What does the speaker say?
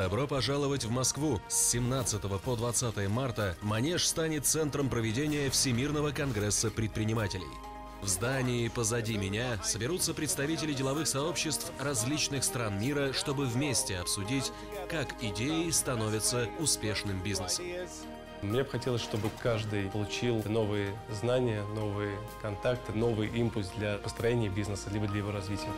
Добро пожаловать в Москву! С 17 по 20 марта Манеж станет центром проведения Всемирного конгресса предпринимателей. В здании позади меня соберутся представители деловых сообществ различных стран мира, чтобы вместе обсудить, как идеи становятся успешным бизнесом. Мне бы хотелось, чтобы каждый получил новые знания, новые контакты, новый импульс для построения бизнеса, либо для его развития.